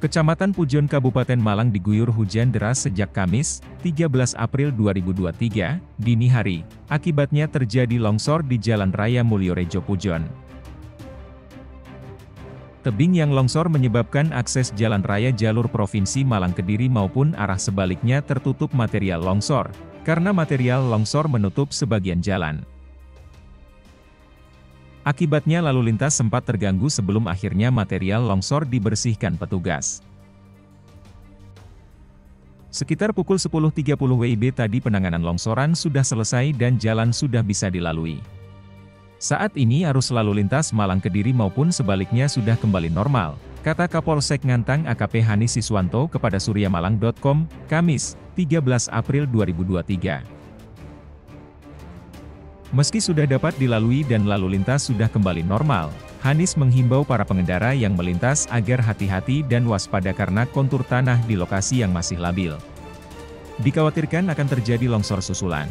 Kecamatan Pujon Kabupaten Malang diguyur hujan deras sejak Kamis, 13 April 2023, dini hari. Akibatnya terjadi longsor di Jalan Raya Mulyorejo Pujon. Tebing yang longsor menyebabkan akses jalan raya jalur Provinsi Malang Kediri maupun arah sebaliknya tertutup material longsor, karena material longsor menutup sebagian jalan. Akibatnya lalu lintas sempat terganggu sebelum akhirnya material longsor dibersihkan petugas. Sekitar pukul 10.30 WIB tadi penanganan longsoran sudah selesai dan jalan sudah bisa dilalui. Saat ini arus lalu lintas Malang Kediri maupun sebaliknya sudah kembali normal, kata Kapolsek Ngantang AKP Hani Siswanto kepada suryamalang.com, Kamis, 13 April 2023. Meski sudah dapat dilalui dan lalu lintas sudah kembali normal, Hanis menghimbau para pengendara yang melintas agar hati-hati dan waspada karena kontur tanah di lokasi yang masih labil. Dikhawatirkan akan terjadi longsor susulan.